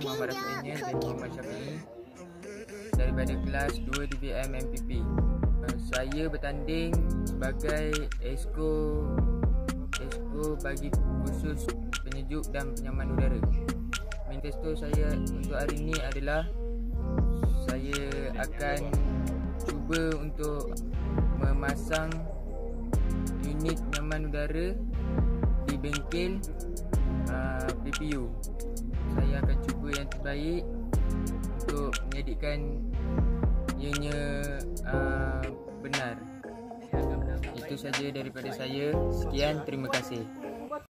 Muhammad Rafi'in bin Muhammad Syafi'i daripada kelas 2 DVM MPP. Uh, saya bertanding sebagai esko esko bagi khusus penyejuk dan penyaman udara. Manifesto saya untuk hari ini adalah saya akan cuba untuk memasang unit penyaman udara di bengkel PPU. Saya akan cuba yang terbaik untuk menjadikan ianya uh, benar. Itu saja daripada saya. Sekian, terima kasih.